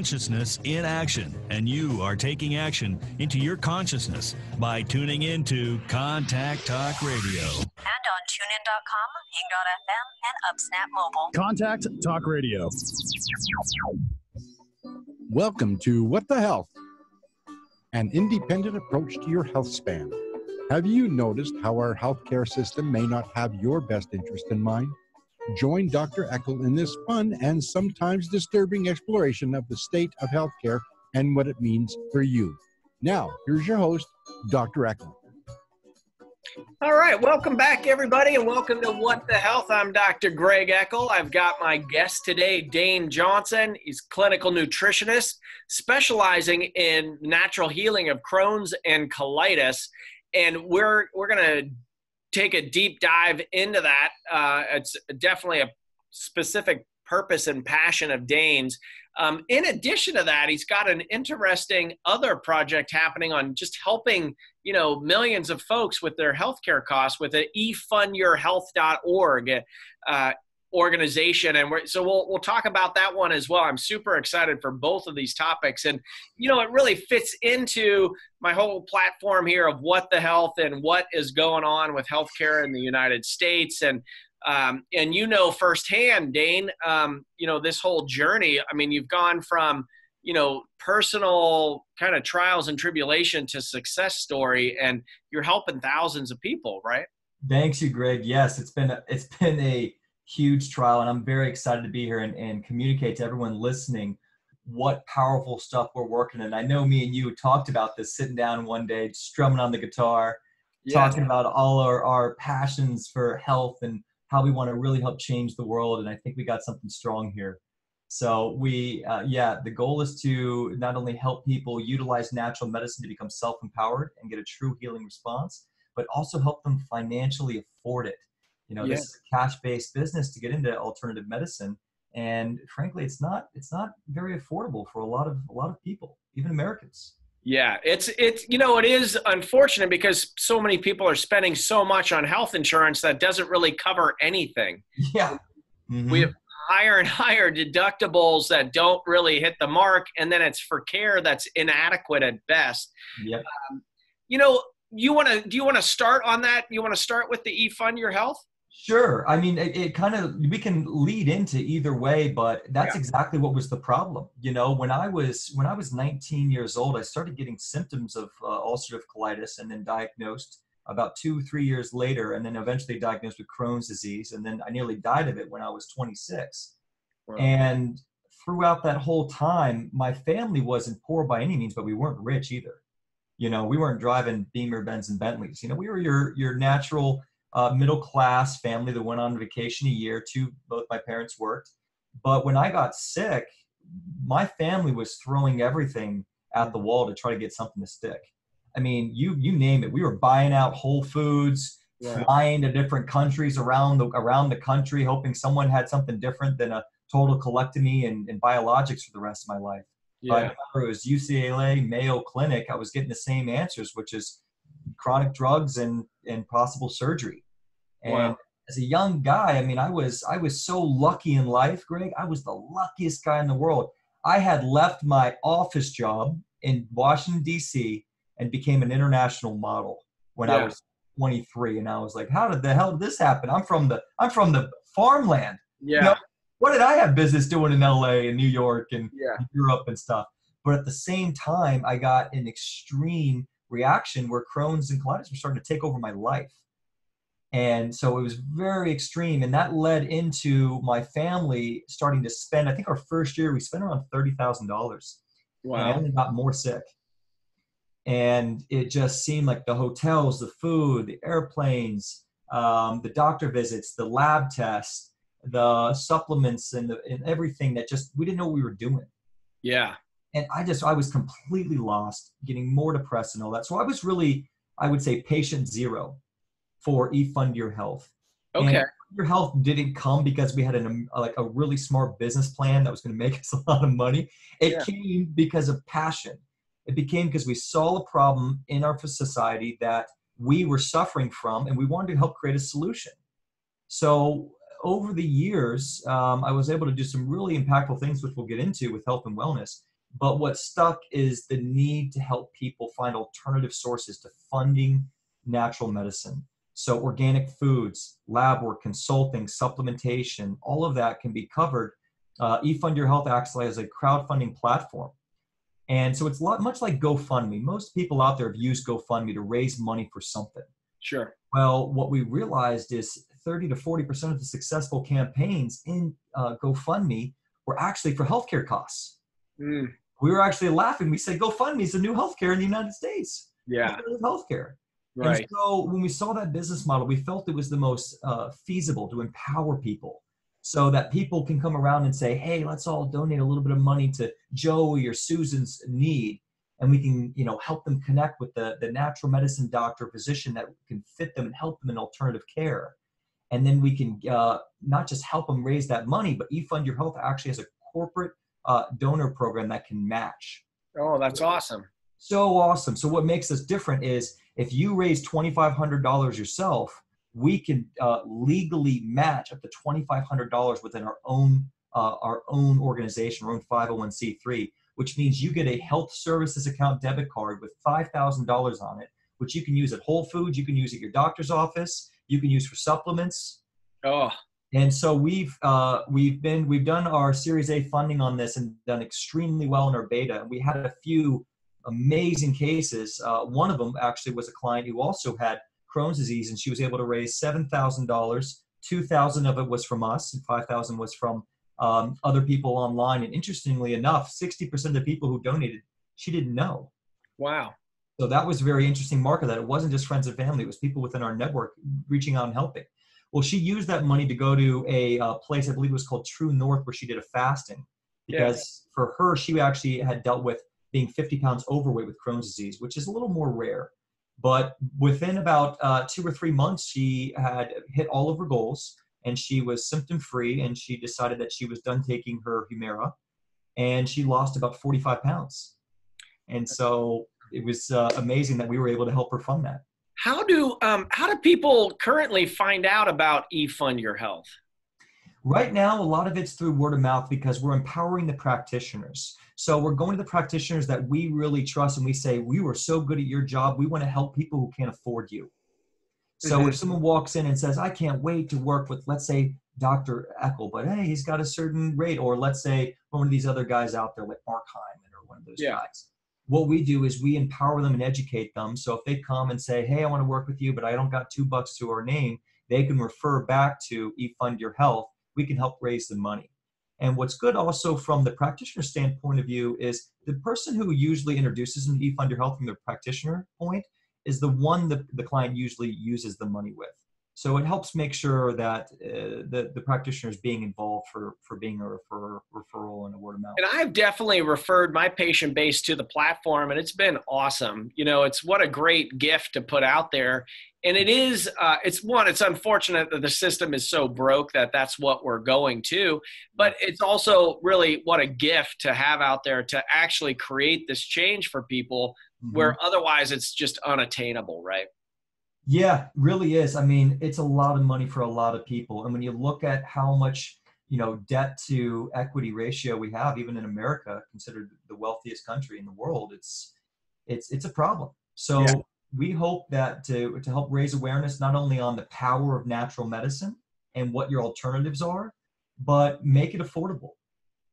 consciousness in action, and you are taking action into your consciousness by tuning into Contact Talk Radio. And on tunein.com, ping.fm, and UpSnap Mobile. Contact Talk Radio. Welcome to What the Health, an independent approach to your health span. Have you noticed how our healthcare system may not have your best interest in mind? Join Dr. Eckel in this fun and sometimes disturbing exploration of the state of healthcare and what it means for you. Now, here's your host, Dr. Eckel. All right, welcome back, everybody, and welcome to What the Health. I'm Dr. Greg Eckel. I've got my guest today, Dane Johnson. He's clinical nutritionist specializing in natural healing of Crohn's and colitis, and we're we're gonna take a deep dive into that. Uh, it's definitely a specific purpose and passion of Dane's. Um, in addition to that, he's got an interesting other project happening on just helping you know millions of folks with their healthcare costs with the efundyourhealth.org uh, organization. And we're, so we'll, we'll talk about that one as well. I'm super excited for both of these topics. And you know it really fits into my whole platform here of what the health and what is going on with healthcare in the united states. And um, and you know firsthand dane um, you know this whole journey. I mean you've gone from you know personal kind of trials and tribulation to success story and you're helping thousands of people right? Thanks you greg. Yes it's been a, it's been a huge trial, and I'm very excited to be here and, and communicate to everyone listening what powerful stuff we're working in. I know me and you talked about this sitting down one day, strumming on the guitar, yeah. talking about all our, our passions for health and how we want to really help change the world. And I think we got something strong here. So we, uh, yeah, the goal is to not only help people utilize natural medicine to become self-empowered and get a true healing response, but also help them financially afford it. You know, this is a cash-based business to get into alternative medicine, and frankly, it's not it's not very affordable for a lot of a lot of people, even Americans. Yeah, it's it's you know it is unfortunate because so many people are spending so much on health insurance that doesn't really cover anything. Yeah, mm-hmm. we have higher and higher deductibles that don't really hit the mark, and then it's for care that's inadequate at best. Yeah, um, you know, you want to do you want to start on that? You want to start with the e-fund Your Health? Sure. I mean, it, it, kind of, we can lead into either way, but that's yeah. exactly what was the problem. You know, when I was, when I was 19 years old, I started getting symptoms of uh, ulcerative colitis and then diagnosed about two, three years later, and then eventually diagnosed with Crohn's disease. And then I nearly died of it when I was 26. Wow. And throughout that whole time, my family wasn't poor by any means, but we weren't rich either. You know, we weren't driving Beamer, Benz, and Bentleys. You know, we were your, your natural, uh, middle class family that went on vacation a year. Two, both my parents worked. But when I got sick, my family was throwing everything at the wall to try to get something to stick. I mean, you you name it. We were buying out Whole Foods, yeah. flying to different countries around the around the country, hoping someone had something different than a total colectomy and, and biologics for the rest of my life. Yeah. But it was UCLA, Mayo Clinic. I was getting the same answers, which is chronic drugs and and possible surgery. And wow. as a young guy, I mean, I was I was so lucky in life, Greg. I was the luckiest guy in the world. I had left my office job in Washington D.C. and became an international model when yeah. I was 23. And I was like, how did the hell did this happen? I'm from the I'm from the farmland. Yeah. You know, what did I have business doing in LA and New York and yeah. Europe and stuff? But at the same time, I got an extreme reaction where Crohn's and colitis were starting to take over my life. And so it was very extreme. And that led into my family starting to spend, I think our first year, we spent around $30,000. Wow. And I only got more sick. And it just seemed like the hotels, the food, the airplanes, um, the doctor visits, the lab tests, the supplements, and, the, and everything that just, we didn't know what we were doing. Yeah and I just I was completely lost, getting more depressed and all that. So I was really, I would say, patient zero for eFund Your Health. Okay. And your health didn't come because we had an like a really smart business plan that was going to make us a lot of money. It yeah. came because of passion. It became because we saw a problem in our society that we were suffering from, and we wanted to help create a solution. So over the years, um, I was able to do some really impactful things, which we'll get into with health and wellness. But what stuck is the need to help people find alternative sources to funding natural medicine. So, organic foods, lab work, consulting, supplementation, all of that can be covered. Uh, eFund Your Health actually has a crowdfunding platform. And so it's a lot, much like GoFundMe. Most people out there have used GoFundMe to raise money for something. Sure. Well, what we realized is 30 to 40% of the successful campaigns in uh, GoFundMe were actually for healthcare costs. Mm, We were actually laughing. We said GoFundMe is the new healthcare in the United States. yeah. Healthcare. Right. And so when we saw that business model, we felt it was the most uh, feasible to empower people so that people can come around and say, hey, let's all donate a little bit of money to Joey or Susan's need. And we can, you know, help them connect with the, the natural medicine doctor, physician that can fit them and help them in alternative care. And then we can uh, not just help them raise that money, but eFund Your Health actually has a corporate uh, donor program that can match. Oh, that's awesome. So awesome. So what makes us different is if you raise $2,500 yourself, we can uh, legally match up to $2,500 within our own uh, our own organization, our own 501c3, which means you get a health services account debit card with $5,000 on it, which you can use at Whole Foods, you can use at your doctor's office, you can use for supplements, Oh, and so we've uh, we've been we've done our Series A funding on this and done extremely well in our beta. And we had a few amazing cases. Uh, one of them actually was a client who also had Crohn's disease, and she was able to raise seven thousand dollars. Two thousand of it was from us, and five thousand was from um, other people online. And interestingly enough, sixty percent of the people who donated, she didn't know. wow. So that was a very interesting marker that it wasn't just friends and family; it was people within our network reaching out and helping. Well, she used that money to go to a uh, place I believe it was called True North, where she did a fasting Yeah. because for her, she actually had dealt with being 50 pounds overweight with Crohn's disease, which is a little more rare. But within about uh, two or three months, she had hit all of her goals and she was symptom free. And she decided that she was done taking her Humira and she lost about 45 pounds. And so it was uh, amazing that we were able to help her fund that. How do um how do people currently find out about eFund Your Health? Right now, a lot of it's through word of mouth because we're empowering the practitioners. So we're going to the practitioners that we really trust and we say, We were so good at your job. We want to help people who can't afford you. So Mhm. if someone walks in and says, I can't wait to work with, let's say, Dr. Eckel, but hey, he's got a certain rate, or let's say one of these other guys out there like Mark Hyman or one of those Yeah. guys. What we do is we empower them and educate them. So if they come and say, Hey, I want to work with you, but I don't got two bucks to our name, they can refer back to eFund Your Health. We can help raise the money. And what's good also from the practitioner standpoint of view is the person who usually introduces them to eFund Your Health from the practitioner point is the one that the client usually uses the money with. So it helps make sure that uh, the, the practitioner is being involved for, for being a refer, referral and a word of mouth. And I've definitely referred my patient base to the platform, and it's been awesome. You know, it's what a great gift to put out there. And it is, uh, it's one, it's unfortunate that the system is so broke that that's what we're going to, but it's also really what a gift to have out there to actually create this change for people Mhm. where otherwise it's just unattainable, right? Yeah, really is. I mean, it's a lot of money for a lot of people. And when you look at how much, you know, debt to equity ratio we have, even in America, considered the wealthiest country in the world, it's it's it's a problem. So Yeah. we hope that to to help raise awareness not only on the power of natural medicine and what your alternatives are, but make it affordable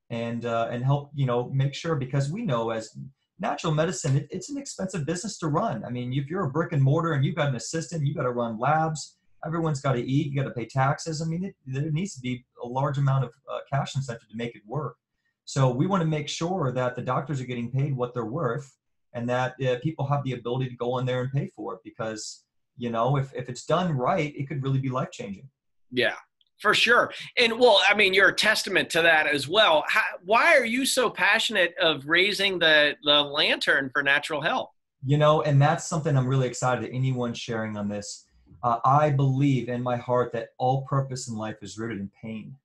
and uh, and help you know make sure because we know as natural medicine it, it's an expensive business to run. I mean if you're a brick and mortar and you've got an assistant you've got to run labs everyone's got to eat you got to pay taxes. I mean it, there needs to be a large amount of uh, cash incentive to make it work. So we want to make sure that the doctors are getting paid what they're worth and that uh, people have the ability to go in there and pay for it because you know if, if it's done right it could really be life changing Yeah, for sure. And well, I mean, you're a testament to that as well. How, why are you so passionate of raising the the lantern for natural health? you know and that's something i'm really excited that anyone sharing on this uh, i believe in my heart that all purpose in life is rooted in pain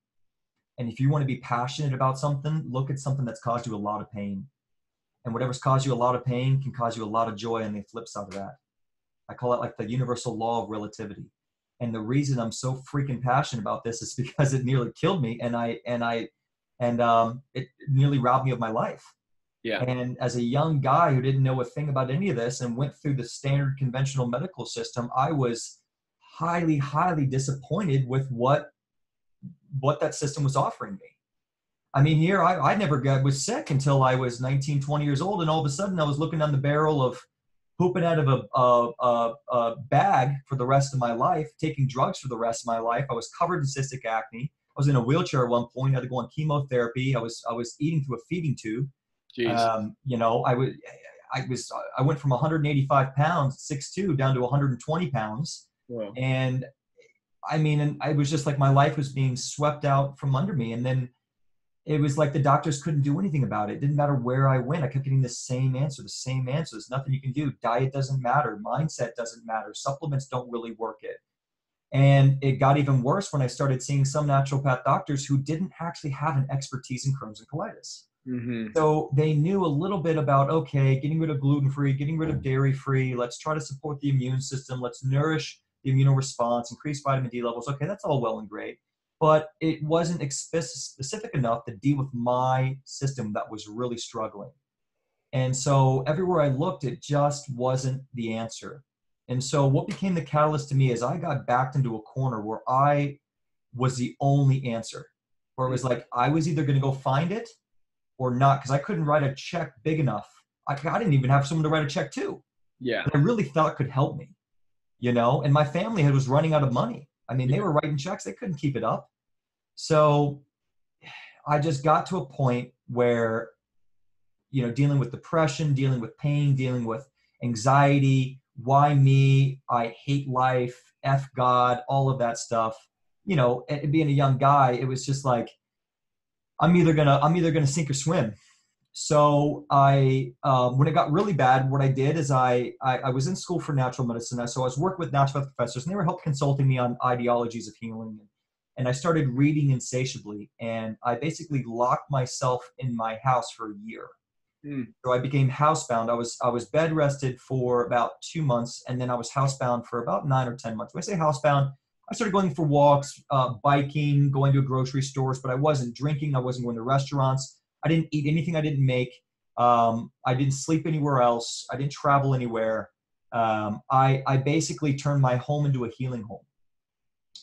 and if you want to be passionate about something look at something that's caused you a lot of pain and whatever's caused you a lot of pain can cause you a lot of joy on the flip side of that i call it like the universal law of relativity And the reason I'm so freaking passionate about this is because it nearly killed me, and I and I and um, it nearly robbed me of my life. Yeah. And as a young guy who didn't know a thing about any of this and went through the standard conventional medical system, I was highly, highly disappointed with what what that system was offering me. I mean, here I, I never got was sick until I was 19, 20 years old, and all of a sudden I was looking down the barrel of pooping out of a, a, a, a bag for the rest of my life, taking drugs for the rest of my life. I was covered in cystic acne. I was in a wheelchair at one point. I had to go on chemotherapy. I was I was eating through a feeding tube. Um, you know, I was I was I went from 185 pounds, 6'2", down to 120 pounds, Wow. and I mean, and I was just like my life was being swept out from under me, and then it was like the doctors couldn't do anything about it. It didn't matter where I went, I kept getting the same answer, the same answer. There's nothing you can do. Diet doesn't matter. Mindset doesn't matter. Supplements don't really work it. And it got even worse when I started seeing some naturopath doctors who didn't actually have an expertise in Crohn's and colitis. hmm So they knew a little bit about okay, getting rid of gluten free, getting rid of dairy free. Let's try to support the immune system. Let's nourish the immune response, increase vitamin D levels. Okay, that's all well and great, but it wasn't specific enough to deal with my system that was really struggling. And so everywhere I looked, it just wasn't the answer. And so what became the catalyst to me is I got backed into a corner where I was the only answer. Where it was like I was either going to go find it or not because I couldn't write a check big enough. I, I didn't even have someone to write a check to Yeah. that I really thought could help me, you know. And my family had was running out of money. I mean, they were writing checks; they couldn't keep it up. So I just got to a point where, you know, dealing with depression, dealing with pain, dealing with anxiety. Why me? I hate life. F God. All of that stuff. You know, and being a young guy, it was just like I'm either gonna I'm either gonna sink or swim. So I, um, when it got really bad, what I did is I, I, I was in school for natural medicine. So I was working with natural professors, and they were help consulting me on ideologies of healing. And I started reading insatiably, and I basically locked myself in my house for a year. Hmm. So I became housebound. I was I was bed rested for about two months, and then I was housebound for about nine or ten months. When I say housebound, I started going for walks, uh, biking, going to grocery stores, but I wasn't drinking. I wasn't going to restaurants. I didn't eat anything I didn't make. Um, I didn't sleep anywhere else. I didn't travel anywhere. Um, I, I basically turned my home into a healing home.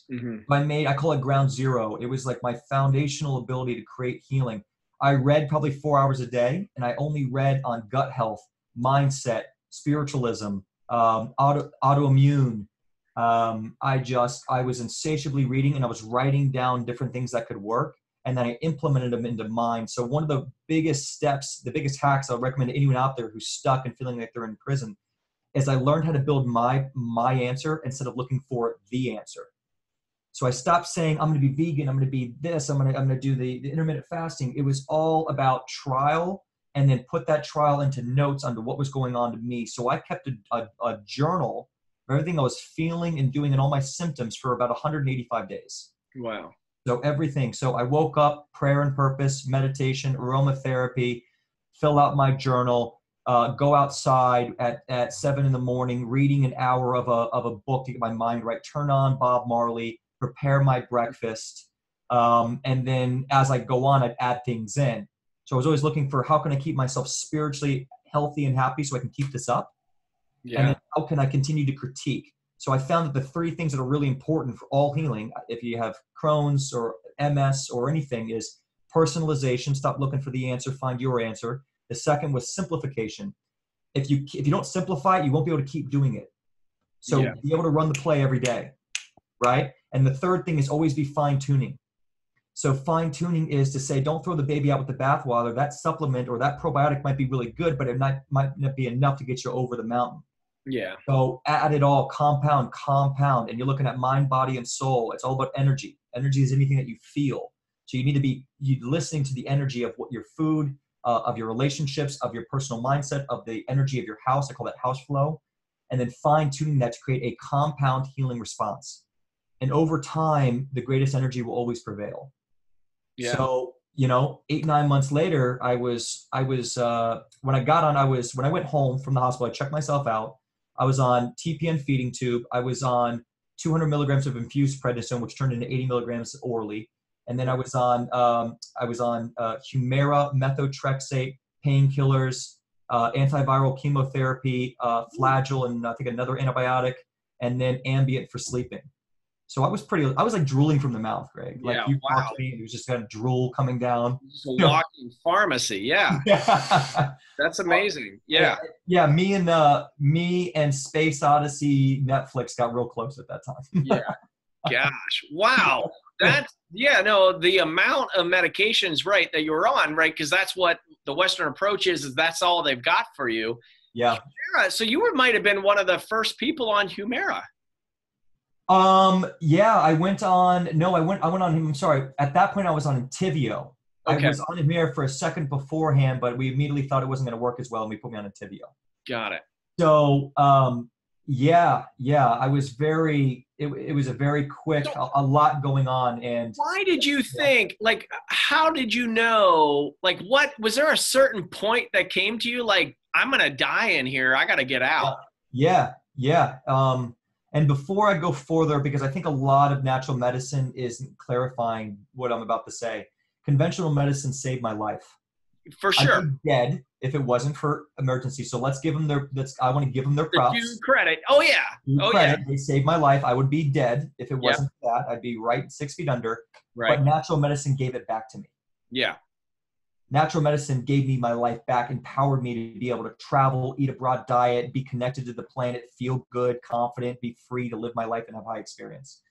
Hmm I made, I call it ground zero. It was like my foundational ability to create healing. I read probably four hours a day, and I only read on gut health, mindset, spiritualism, um, auto, autoimmune. Um, I just, I was insatiably reading and I was writing down different things that could work and then I implemented them into mine. So one of the biggest steps, the biggest hacks I'll recommend to anyone out there who's stuck and feeling like they're in prison is I learned how to build my my answer instead of looking for the answer. So I stopped saying I'm going to be vegan, I'm going to be this, I'm going to I'm going to do the, the intermittent fasting. It was all about trial and then put that trial into notes under what was going on to me. So I kept a, a, a journal of everything I was feeling and doing and all my symptoms for about 185 days. Wow. So everything. So I woke up, prayer and purpose, meditation, aromatherapy, fill out my journal, uh, go outside at, at seven in the morning, reading an hour of a, of a book to get my mind right, turn on Bob Marley, prepare my breakfast. Um, and then as I go on, I'd add things in. So I was always looking for how can I keep myself spiritually healthy and happy so I can keep this up? And Yeah. then how can I continue to critique? So I found that the three things that are really important for all healing, if you have Crohn's or MS or anything, is personalization. Stop looking for the answer, find your answer. The second was simplification. If you if you don't simplify it, you won't be able to keep doing it. So Yeah. be able to run the play every day, right? And the third thing is always be fine tuning. So fine tuning is to say, don't throw the baby out with the bathwater. That supplement or that probiotic might be really good, but it might might not be enough to get you over the mountain. Yeah. So add it all, compound, compound, and you're looking at mind, body, and soul. It's all about energy. Energy is anything that you feel. So you need to be you listening to the energy of what your food, uh, of your relationships, of your personal mindset, of the energy of your house. I call that house flow, and then fine tuning that to create a compound healing response. And over time, the greatest energy will always prevail. Yeah. So you know, eight nine months later, I was I was uh, when I got on, I was when I went home from the hospital, I checked myself out. I was on TPN feeding tube. I was on 200 milligrams of infused prednisone, which turned into 80 milligrams orally. And then I was on um, I was on uh, Humira, methotrexate, painkillers, uh, antiviral chemotherapy, uh, Flagyl, and I think another antibiotic, and then Ambien for sleeping. So I was pretty. I was like drooling from the mouth, Greg. Like Yeah, you wow. talked to me, it was just kind of drool coming down. It's a walking pharmacy. Yeah, yeah, that's amazing. Yeah. yeah. Me and uh, me and Space Odyssey Netflix got real close at that time. Yeah. Gosh. Wow. That's yeah, no, the amount of medications, right, that you're on, right? Because that's what the Western approach is, is that's all they've got for you. yeah. Humira, so you were might have been one of the first people on Humira. Um. Yeah. I went on. No, I went. I went on. I'm sorry. At that point, I was on Entyvio. Okay. I was on Humira for a second beforehand, but we immediately thought it wasn't going to work as well, and we put me on Entyvio. Got it. So, um, yeah, yeah, I was very. It, it was a very quick, a, a lot going on, and Why did you think, like, how did you know, like, what was there a certain point that came to you, like, I'm going to die in here, I got to get out? yeah, yeah. Um, and before I go further, because I think a lot of natural medicine is clarifying what I'm about to say. Conventional medicine saved my life. For I'd sure. be dead if it wasn't for emergency. So let's give them their. Let's. I want to give them their The props. due credit. Oh, yeah. Oh, credit. They saved my life. I would be dead if it Yeah. wasn't for that. I'd be right six feet under. Right. But natural medicine gave it back to me. Yeah. Natural medicine gave me my life back, empowered me to be able to travel, eat a broad diet, be connected to the planet, feel good, confident, be free to live my life and have high experience.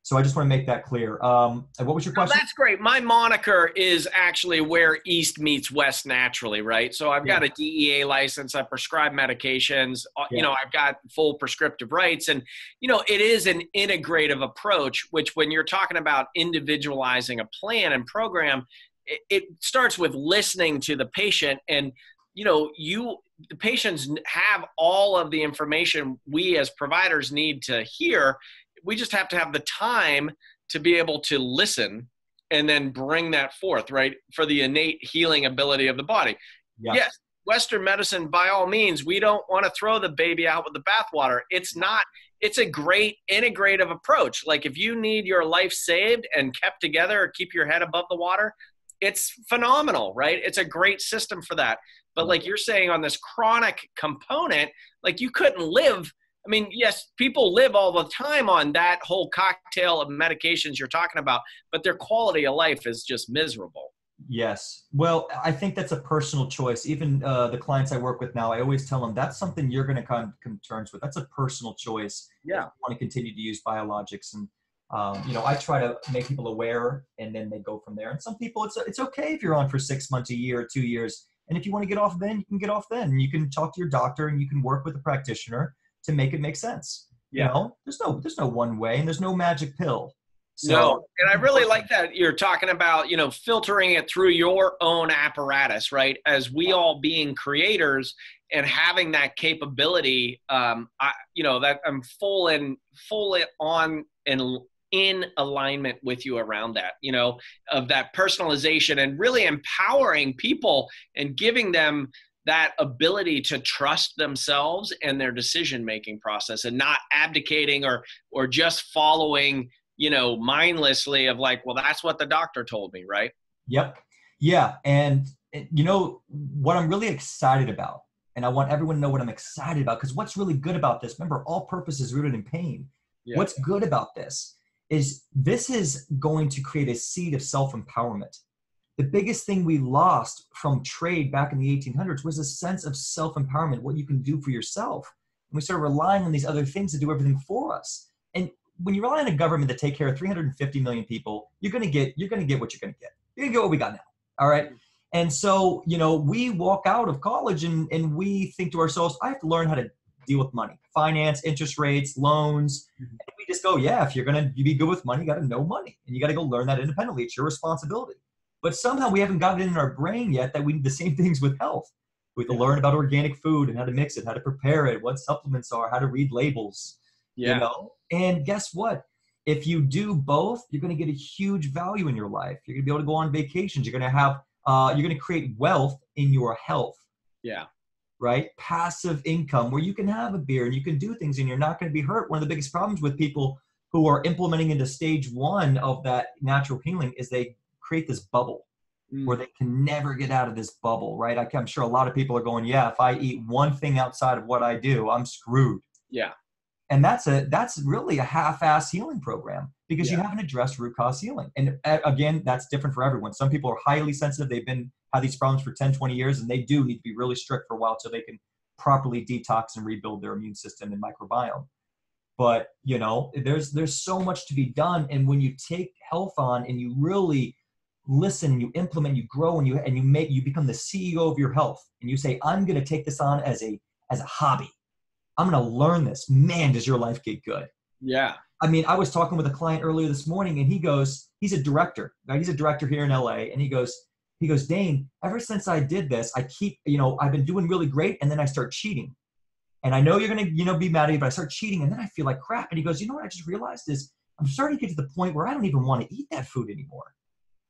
So I just want to make that clear. Um, and what was your No, question? that's great. My moniker is actually where East meets West naturally, right? So I've got a DEA license. I prescribe medications. uh, You know, I've got full prescriptive rights, and you know, it is an integrative approach. Which, when you're talking about individualizing a plan and program, it, it starts with listening to the patient, and you know, you the patients have all of the information we as providers need to hear. We just have to have the time to be able to listen and then bring that forth, right? For the innate healing ability of the body. Yeah. Yes, Western medicine, by all means, we don't want to throw the baby out with the bathwater. It's not, it's a great integrative approach. Like if you need your life saved and kept together or keep your head above the water, it's phenomenal, right? It's a great system for that. But like you're saying on this chronic component, like you couldn't live. I mean, yes, people live all the time on that whole cocktail of medications you're talking about, but their quality of life is just miserable. Yes. Well, I think that's a personal choice. Even uh, the clients I work with now, I always tell them that's something you're going to come come to terms with. That's a personal choice. Yeah. If you want to continue to use biologics, and um, you know, I try to make people aware, and then they go from there. And some people, it's it's okay if you're on for six months, a year, two years, and if you want to get off, then you can get off. Then you can talk to your doctor, and you can work with a practitioner to make it make sense. Yeah. You know, there's no there's no one way, and there's no magic pill. So, no, and I really like that you're talking about, you know, filtering it through your own apparatus, right? As we all being creators and having that capability, um, I, you know, that I'm full and full it on and in alignment with you around that, you know, of that personalization and really empowering people and giving them that ability to trust themselves and their decision making process and not abdicating or or just following you know, mindlessly of like, well, that's what the doctor told me, right? Yep. Yeah. And, you know, what I'm really excited about, and I want everyone to know what I'm excited about, because what's really good about this, remember, all purpose is rooted in pain. Yeah. What's good about this is this is going to create a seed of self empowerment. The biggest thing we lost from trade back in the 1800s was a sense of self empowerment, what you can do for yourself. And we started relying on these other things to do everything for us. And when you rely on a government to take care of 350 million people, you're gonna get you're gonna get what you're gonna get. You're gonna get what we got now. All right. And so, you know, we walk out of college and and we think to ourselves, I have to learn how to deal with money, finance, interest rates, loans. And we just go, yeah, if you're gonna be good with money, you gotta know money. And you gotta go learn that independently. It's your responsibility. But somehow we haven't gotten it in our brain yet that we need the same things with health. We have to learn about organic food and how to mix it, how to prepare it, what supplements are, how to read labels Yeah. you know and guess what if you do both you're going to get a huge value in your life you're going to be able to go on vacations you're going to have uh, you're going to create wealth in your health Yeah. Right passive income where you can have a beer and you can do things and you're not going to be hurt one of the biggest problems with people who are implementing into stage one of that natural healing is they create this bubble Mm. where they can never get out of this bubble, right? I- I'm sure a lot of people are going, yeah, if I eat one thing outside of what I do, I'm screwed. Yeah. And that's a that's really a half-ass healing program because you haven't addressed root cause healing. And uh, again, that's different for everyone. Some people are highly sensitive. They've been had these problems for 10, 20 years, and they do need to be really strict for a while so they can properly detox and rebuild their immune system and microbiome. But you know, there's there's so much to be done. And when you take health on and you really listen and you implement, you grow and you and you make you become the CEO of your health and you say, I'm gonna take this on as a as a hobby. I'm gonna learn this. Man, does your life get good. Yeah. I mean, I was talking with a client earlier this morning, and he goes, he's a director, right? He's a director here in LA, and he goes, he goes, Dane, ever since I did this, I keep, you know, I've been doing really great, and then I start cheating. And I know you're gonna, you know, be mad at me, but I start cheating, and then I feel like crap. And he goes, you know what I just realized is I'm starting to get to the point where I don't even want to eat that food anymore.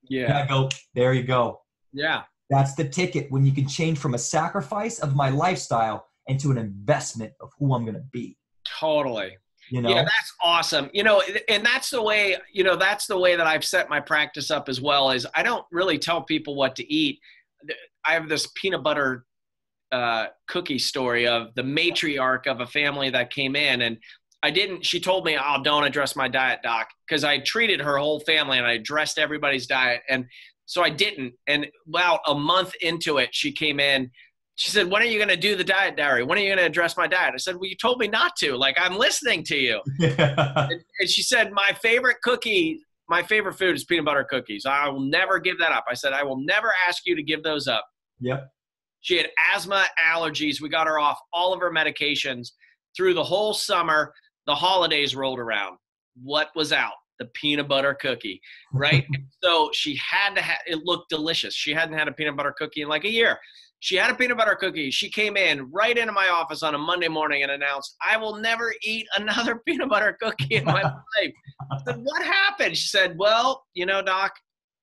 And Yeah. I go, there you go. Yeah. That's the ticket when you can change from a sacrifice of my lifestyle into an investment of who I'm gonna be. Totally. You know? Yeah, that's awesome. You know, and that's the way, you know, that's the way that I've set my practice up as well is I don't really tell people what to eat. I have this peanut butter uh, cookie story of the matriarch of a family that came in and I didn't, she told me, oh, don't address my diet, doc, because I treated her whole family and I addressed everybody's diet. And so I didn't. And about a month into it, she came in she said, When are you going to do the diet diary? When are you going to address my diet? I said, Well, you told me not to. Like, I'm listening to you. Yeah. And, and she said, My favorite cookie, my favorite food is peanut butter cookies. I will never give that up. I said, I will never ask you to give those up. yep. She had asthma, allergies. We got her off all of her medications through the whole summer. The holidays rolled around. What was out? The peanut butter cookie, right? So she had to have it looked delicious. She hadn't had a peanut butter cookie in like a year. She had a peanut butter cookie. She came in right into my office on a Monday morning and announced, I will never eat another peanut butter cookie in my life. I said, What happened? She said, Well, you know, Doc,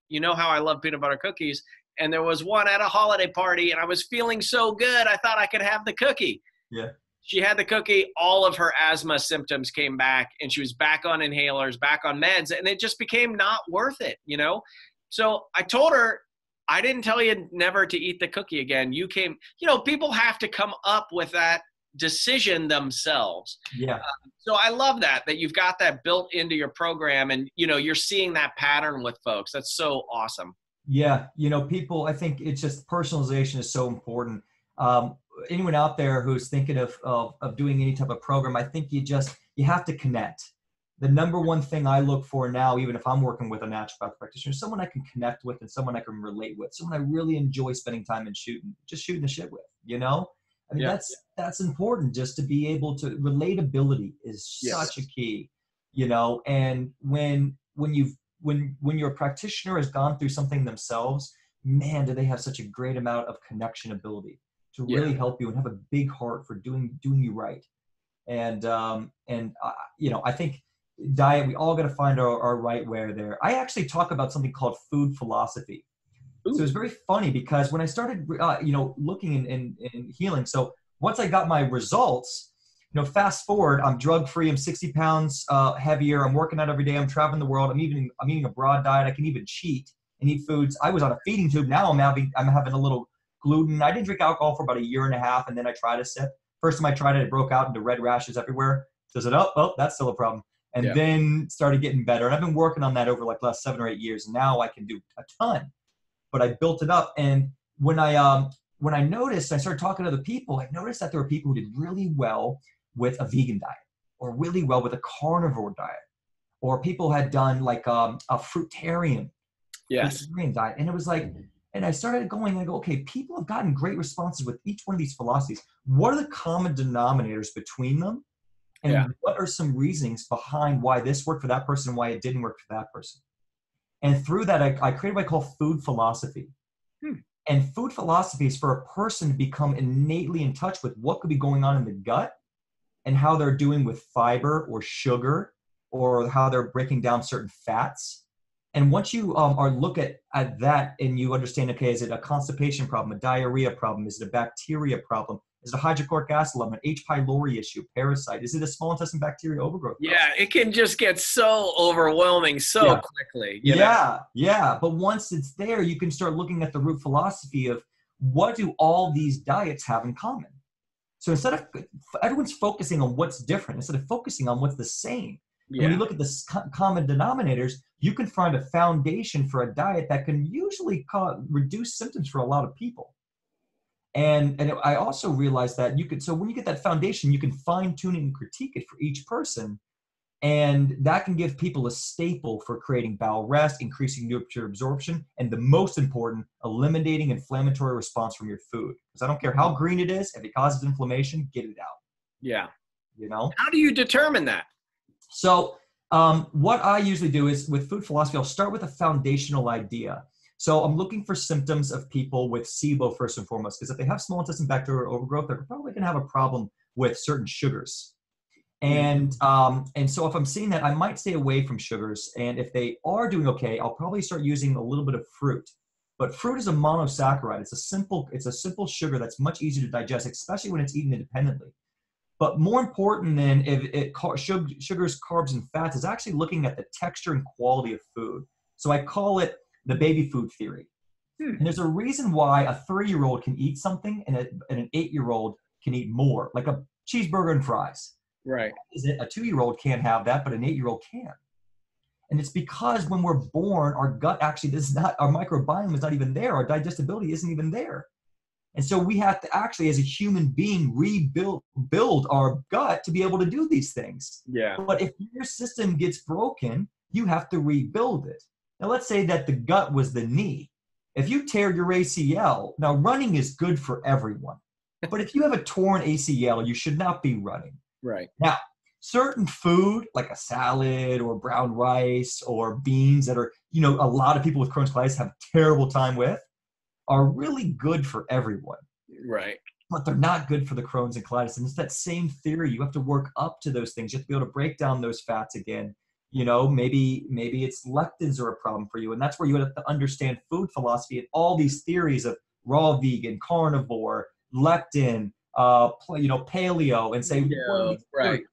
you know how I love peanut butter cookies. And there was one at a holiday party, and I was feeling so good, I thought I could have the cookie. Yeah. She had the cookie, all of her asthma symptoms came back, and she was back on inhalers, back on meds, and it just became not worth it, you know? So I told her, I didn't tell you never to eat the cookie again. You came, you know, people have to come up with that decision themselves. Yeah. So I love that that you've got that built into your program and you know you're seeing that pattern with folks. That's so awesome. Yeah. You know, people, I think it's just personalization is so important. Um, anyone out there who's thinking of, of, of doing any type of program, I think you just, you have to connect. The number one thing I look for now, even if I'm working with a naturopath practitioner, someone I can connect with and someone I can relate with, someone I really enjoy spending time and shooting, just shooting the shit with, you know? I mean, Yeah. that's, that's important just to be able to, relatability is Yes. such a key, you know? And when, when you've, when, when your practitioner has gone through something themselves, man, do they have such a great amount of connection ability to Yeah. really help you and have a big heart for doing doing you right. And um, and uh, you know, I think diet. We all got to find our, our right way there. I actually talk about something called food philosophy. So it's very funny because when I started, uh, you know, looking in, in, in healing. So once I got my results, you know, fast forward, I'm drug free. I'm 60 pounds uh, heavier. I'm working out every day. I'm traveling the world. I'm even I'm eating a broad diet. I can even cheat and eat foods. I was on a feeding tube. Now I'm having I'm having a little gluten. I didn't drink alcohol for about a year and a half, and then I tried a sip. First time I tried it, it broke out into red rashes everywhere. So I said, oh, oh, that's still a problem. And Yeah. then started getting better. And I've been working on that over like the last seven or eight years. Now I can do a ton. But I built it up. And when I um when I noticed, I started talking to other people, I noticed that there were people who did really well with a vegan diet or really well with a carnivore diet. Or people had done like um, a fruitarian Yes. vegetarian diet. And it was like, and I started going and I go, okay, people have gotten great responses with each one of these philosophies. What are the common denominators between them? And Yeah. what are some reasonings behind why this worked for that person and why it didn't work for that person? And through that, I, I created what I call food philosophy. Hmm. And food philosophy is for a person to become innately in touch with what could be going on in the gut and how they're doing with fiber or sugar or how they're breaking down certain fats. And once you um, are look at, at that and you understand, okay, is it a constipation problem, a diarrhea problem, is it a bacteria problem? Is it a hydrochloric acid level, an H. pylori issue, parasite? Is it a small intestine bacteria overgrowth? Yeah, it can just get so overwhelming so Yeah. quickly. you know? Yeah, yeah. But once it's there, you can start looking at the root philosophy of what do all these diets have in common. So instead of everyone's focusing on what's different, instead of focusing on what's the same. Yeah. When you look at the co- common denominators, you can find a foundation for a diet that can usually ca- reduce symptoms for a lot of people. And and I also realized that you could so when you get that foundation, you can fine tune and critique it for each person, and that can give people a staple for creating bowel rest, increasing nutrient absorption, and the most important, eliminating inflammatory response from your food. Because I don't care how green it is, if it causes inflammation, get it out. yeah. You know. How do you determine that? So, um, what I usually do is with food philosophy, I'll start with a foundational idea. So, I'm looking for symptoms of people with SIBO first and foremost, because if they have small intestine bacterial overgrowth, they're probably going to have a problem with certain sugars. And um, and so if I'm seeing that, I might stay away from sugars. And if they are doing okay, I'll probably start using a little bit of fruit. But fruit is a monosaccharide. It's a simple it's a simple sugar that's much easier to digest, especially when it's eaten independently. But more important than if it sugars, carbs, and fats is actually looking at the texture and quality of food. So I call it the baby food theory. Hmm. And there's a reason why a three-year-old can eat something and, a, and an eight-year-old can eat more, like a cheeseburger and fries. Right. Is it a two-year-old can't have that, but an eight-year-old can? And it's because when we're born, our gut actually does not, our microbiome is not even there. Our digestibility isn't even there. And so we have to actually, as a human being, rebuild build our gut to be able to do these things. Yeah. But if your system gets broken, you have to rebuild it. Now, let's say that the gut was the knee. If you tear your ACL, now running is good for everyone. But if you have a torn ACL, you should not be running. Right. Now, certain food, like a salad or brown rice or beans that are, you know, a lot of people with Crohn's colitis have a terrible time with, are really good for everyone Right. but they're not good for the Crohn's and colitis. And it's that same theory. You have to work up to those things. You have to be able to break down those fats again. You know, maybe maybe it's lectins are a problem for you, and that's where you have to understand food philosophy and all these theories of raw vegan, carnivore, lectin, uh, you know, paleo, and say, Yeah, right.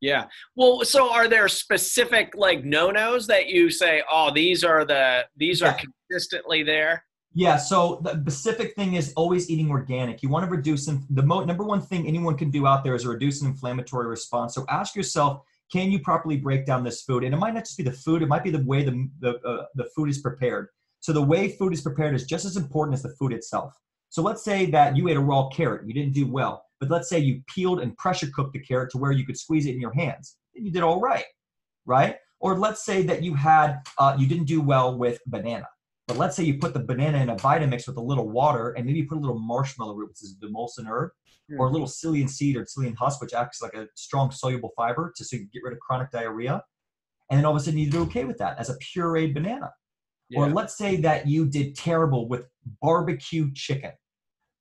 Yeah. Well, so are there specific like no-nos that you say, oh, these are the these are consistently there? Yeah, so the specific thing is always eating organic. You want to reduce in, the mo- number one thing anyone can do out there is reduce an inflammatory response. So ask yourself, can you properly break down this food? And it might not just be the food; it might be the way the the, uh, the food is prepared. So the way food is prepared is just as important as the food itself. So let's say that you ate a raw carrot, you didn't do well, but let's say you peeled and pressure cooked the carrot to where you could squeeze it in your hands, and you did all right, right? Or let's say that you had uh, you didn't do well with banana. But let's say you put the banana in a Vitamix with a little water and maybe you put a little marshmallow root, which is the demulcent herb, or a hmm. little psyllium seed or psyllium husk, which acts like a strong soluble fiber to so you get rid of chronic diarrhea. And then all of a sudden you do okay with that as a pureed banana. Or let's say that you did terrible with barbecue chicken,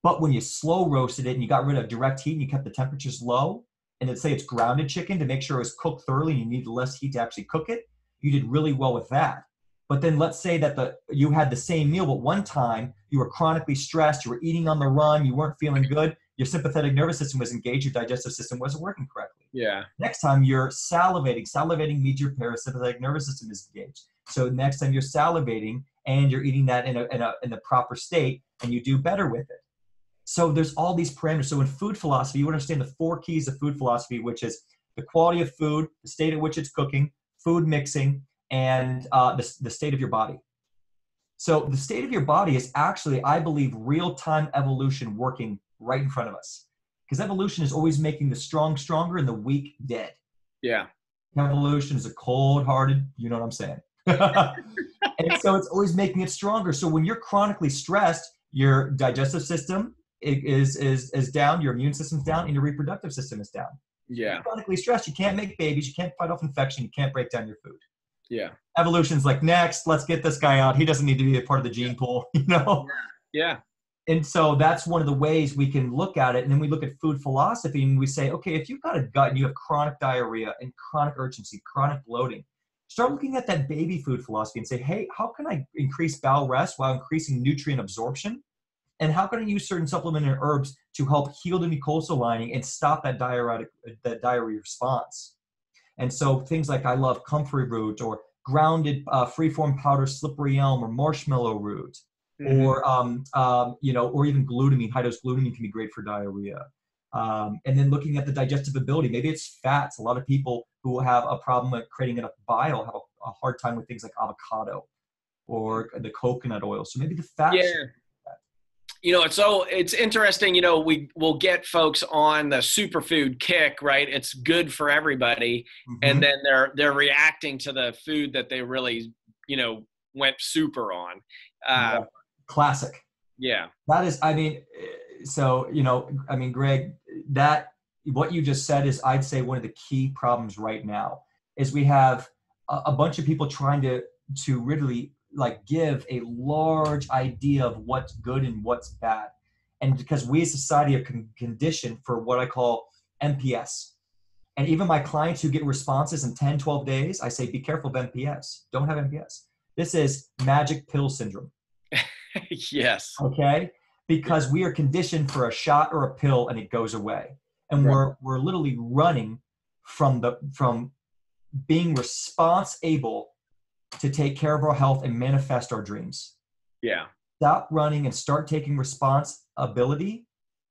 but when you slow roasted it and you got rid of direct heat and you kept the temperatures low, and let's say it's grounded chicken to make sure it was cooked thoroughly and you need less heat to actually cook it, you did really well with that. But then let's say that the you had the same meal, but one time you were chronically stressed, you were eating on the run, you weren't feeling good, your sympathetic nervous system was engaged, your digestive system wasn't working correctly. Yeah. Next time you're salivating. Salivating means your parasympathetic nervous system is engaged. So next time you're salivating and you're eating that in a, in a in the proper state, and you do better with it. So there's all these parameters. So in food philosophy, you understand the four keys of food philosophy, which is the quality of food, the state at which it's cooking, food mixing, and uh, the, the state of your body. So the state of your body is actually, I believe, real-time evolution working right in front of us. Because evolution is always making the strong stronger and the weak dead. Yeah. Evolution is a cold-hearted, you know what I'm saying. and so it's always making it stronger. So when you're chronically stressed, your digestive system is is is down, your immune system's down, and your reproductive system is down. Yeah. You're chronically stressed, you can't make babies, you can't fight off infection, you can't break down your food. Yeah. Evolution's like, next, let's get this guy out. He doesn't need to be a part of the gene pool, you know? Yeah. And so that's one of the ways we can look at it. And then we look at food philosophy and we say, okay, if you've got a gut and you have chronic diarrhea and chronic urgency, chronic bloating, start looking at that baby food philosophy and say, hey, how can I increase bowel rest while increasing nutrient absorption? And how can I use certain supplement and herbs to help heal the mucosal lining and stop that diuretic that diarrhea response? And so things like I love comfrey root or grounded uh, freeform powder slippery elm or marshmallow root Mhm. or um, um, you know, or even glutamine. High dose glutamine can be great for diarrhea. Um, and then looking at the digestive ability, maybe it's fats. A lot of people who have a problem with creating enough bile have a, a hard time with things like avocado or the coconut oil. So maybe the fats. yeah you know it's so it's interesting you know we will get folks on the superfood kick right? It's good for everybody. Mhm. and then they're they're reacting to the food that they really you know went super on. Uh, classic. yeah. That is, I mean, so you know, I mean, Greg, that what you just said is, I'd say, one of the key problems right now is we have a, a bunch of people trying to to really like give a large idea of what's good and what's bad, and because we as society are con- conditioned for what I call MPS. And even my clients who get responses in 10, 12 days, I say, be careful of MPS. Don't have MPS. This is magic pill syndrome yes okay because we are conditioned for a shot or a pill and it goes away and Right. we're we're literally running from the from being response able to take care of our health and manifest our dreams. Yeah. Stop running and start taking responsibility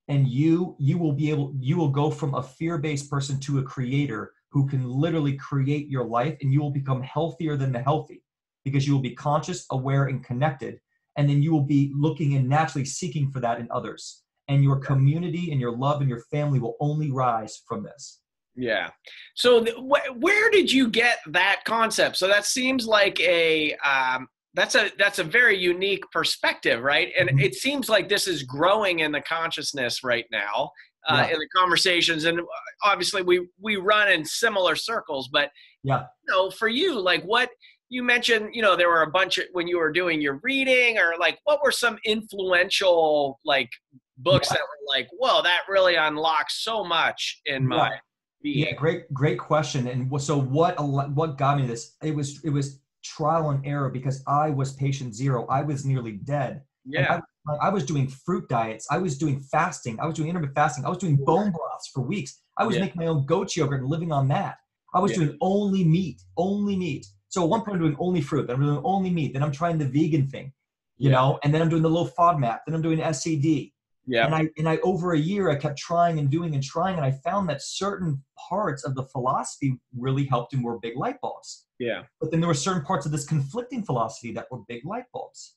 and you you will be able you will go from a fear-based person to a creator who can literally create your life and you will become healthier than the healthy because you will be conscious aware and connected and then you will be looking and naturally seeking for that in others. And your community and your love and your family will only rise from this Yeah. So th- wh- where did you get that concept? So that seems like a um, that's a that's a very unique perspective, right? And Mhm. it seems like this is growing in the consciousness right now, uh, Yeah. in the conversations. And obviously, we we run in similar circles. But Yeah. you know, for you, like what you mentioned, you know, there were a bunch of when you were doing your reading, or like what were some influential like books Yeah. that were like, whoa, that really unlocks so much in my Yeah. being. Yeah, great, great question. And so what? What got me this? It was it was trial and error because I was patient zero. I was nearly dead. Yeah. I, I was doing fruit diets. I was doing fasting. I was doing intermittent fasting. I was doing bone broths for weeks. I was Yeah. making my own goat yogurt and living on that. I was Yeah. doing only meat, only meat. So at one point I'm doing only fruit. Then I'm doing only meat. Then I'm trying the vegan thing, you Yeah. know. And then I'm doing the low FODMAP. Then I'm doing SCD Yeah. and I and I over a year I kept trying and doing and trying and I found that certain parts of the philosophy really helped and were big light bulbs. Yeah. But then there were certain parts of this conflicting philosophy that were big light bulbs.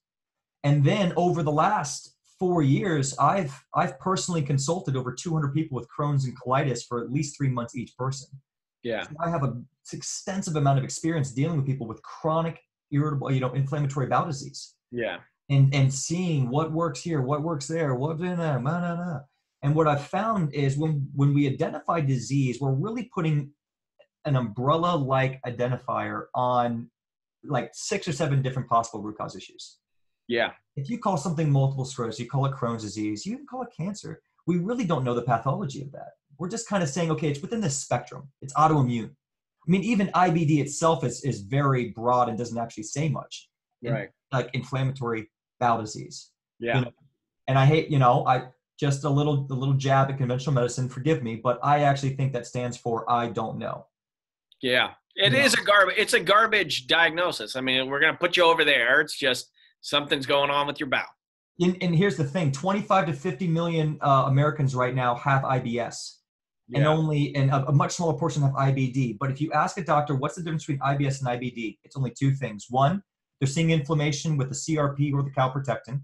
And then over the last four years, I've I've personally consulted over 200 people with Crohn's and colitis for at least three months each person. Yeah. So I have a extensive amount of experience dealing with people with chronic irritable, you know, inflammatory bowel disease Yeah. And and seeing what works here, what works there, what nah, nah, nah, nah. And what I've found is when when we identify disease, we're really putting an umbrella like identifier on like six or seven different possible root cause issues. Yeah. If you call something multiple sclerosis, you call it Crohn's disease, you can call it cancer. We really don't know the pathology of that. We're just kind of saying, okay, it's within this spectrum. It's autoimmune. I mean, even IBD itself is, is very broad and doesn't actually say much. Right. Like inflammatory bowel disease Yeah. know, and I hate, you know, I just a little a little jab at conventional medicine, forgive me, but I actually think that stands for I don't know. Yeah. It Yeah. is a garbage. It's a garbage diagnosis. I mean, we're gonna put you over there. It's just something's going on with your bowel. And, and here's the thing 25 to 50 million uh, Americans right now have IBS, and only and a, a much smaller portion have IBD. But if you ask a doctor what's the difference between IBS and IBD, it's only two things. One, they're seeing inflammation with the CRP or the calprotectin.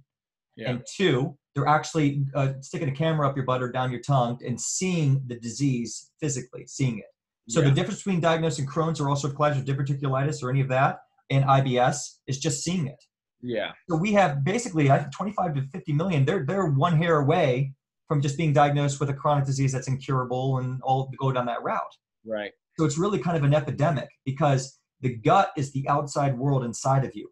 Yeah. And two, they're actually uh, sticking a camera up your butt or down your tongue and seeing the disease physically, seeing it. So Yeah. the difference between diagnosing Crohn's or ulcerative colitis or diverticulitis or any of that and IBS is just seeing it. Yeah. So we have basically, I think 25 to 50 million. They're they're one hair away from just being diagnosed with a chronic disease that's incurable and all go down that route. Right. So it's really kind of an epidemic because the gut is the outside world inside of you.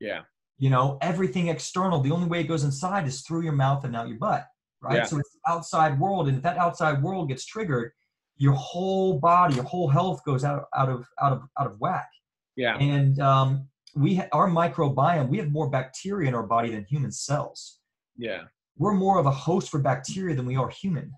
Yeah. You know, everything external, the only way it goes inside is through your mouth and out your butt, right? Yeah. So it's the outside world, and if that outside world gets triggered, your whole body, your whole health goes out out of out of out of whack. Yeah. And um, we ha- our microbiome, we have more bacteria in our body than human cells. Yeah. we're more of a host for bacteria than we are human.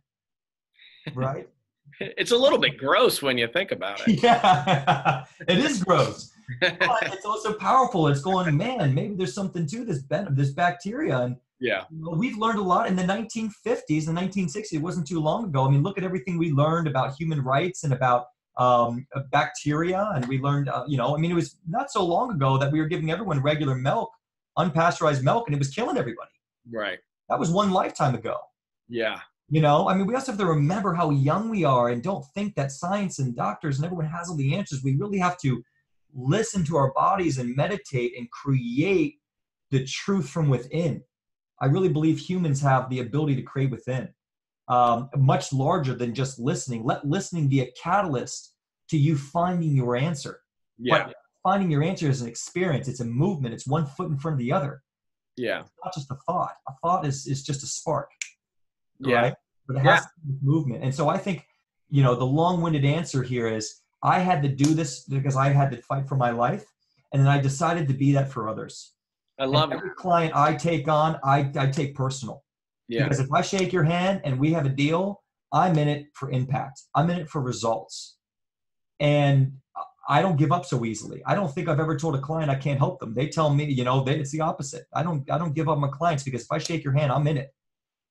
Right? It's a little bit gross when you think about it. yeah, it is gross. But it's also powerful. It's going, man, maybe there's something to this ben- of this bacteria. And yeah. you know, we've learned a lot in the 1950s and 1960s. It wasn't too long ago. I mean, look at everything we learned about human rights and about um, uh, bacteria. And we learned, uh, you know, I mean, it was not so long ago that we were giving everyone regular milk, unpasteurized milk, and it was killing everybody. Right. That was one lifetime ago. Yeah. You know, I mean, we also have to remember how young we are and don't think that science and doctors and everyone has all the answers. We really have to listen to our bodies and meditate and create the truth from within. I really believe humans have the ability to create within, um, much larger than just listening. Let listening be a catalyst to you finding your answer. Yeah. But finding your answer is an experience, it's a movement, it's one foot in front of the other. Yeah. It's not just a thought. A thought is, is just a spark Yeah. right? But it has to do movement. And so I think, you know, the long-winded answer here is I had to do this because I had to fight for my life. And then I decided to be that for others. I And love it. every client I take on, I, I take personal. Yeah. Because if I shake your hand and we have a deal, I'm in it for impact. I'm in it for results. And I don't give up so easily. I don't think I've ever told a client I can't help them. They tell me, you know, they, it's the opposite. I don't I don't give up my clients because if I shake your hand, I'm in it.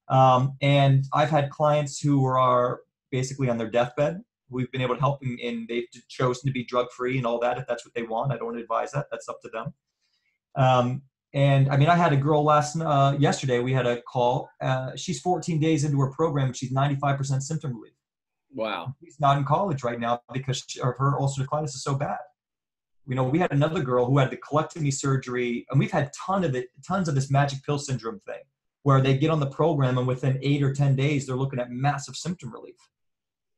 Um, and I've had clients who are basically on their deathbed. We've been able to help them, and they've chosen to be drug free and all that. If that's what they want, I don't advise that. That's up to them. Um, and I mean, I had a girl last uh, yesterday. We had a call. Uh, she's 14 days into her program. She's 95% symptom relief. Wow. She's not in college right now because she, of her ulcerative colitis is so bad. You know, we had another girl who had the colectomy surgery, and we've had ton of it, tons of this magic pill syndrome thing, where they get on the program and within eight or 10 days they're looking at massive symptom relief.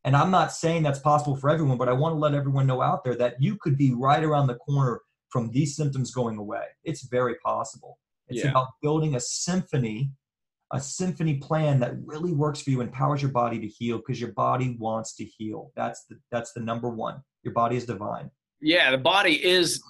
And I'm not saying that's possible for everyone, but I want to let everyone know out there that you could be right around the corner from these symptoms going away. It's very possible. It's Yeah. about building a symphony, a symphony plan that really works for you, empowers your body to heal because your body wants to heal. That's the that's the number one. Your body is divine. Yeah. The body is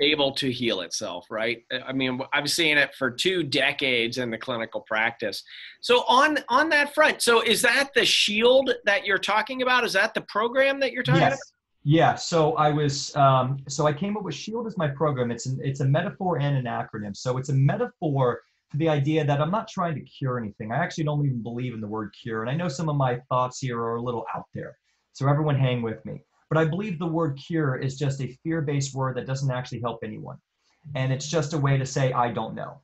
able to heal itself, right? I mean, I've seen it for two decades in the clinical practice. So on on that front, so is that the shield that you're talking about? Is that the program that you're talking Yes. Yeah. So I was. Um, so I came up with Shield as my program. It's an, it's a metaphor and an acronym. So it's a metaphor for the idea that I'm not trying to cure anything. I actually don't even believe in the word cure, and I know some of my thoughts here are a little out there. So everyone, hang with me. But I believe the word cure is just a fear-based word that doesn't actually help anyone, and it's just a way to say I don't know.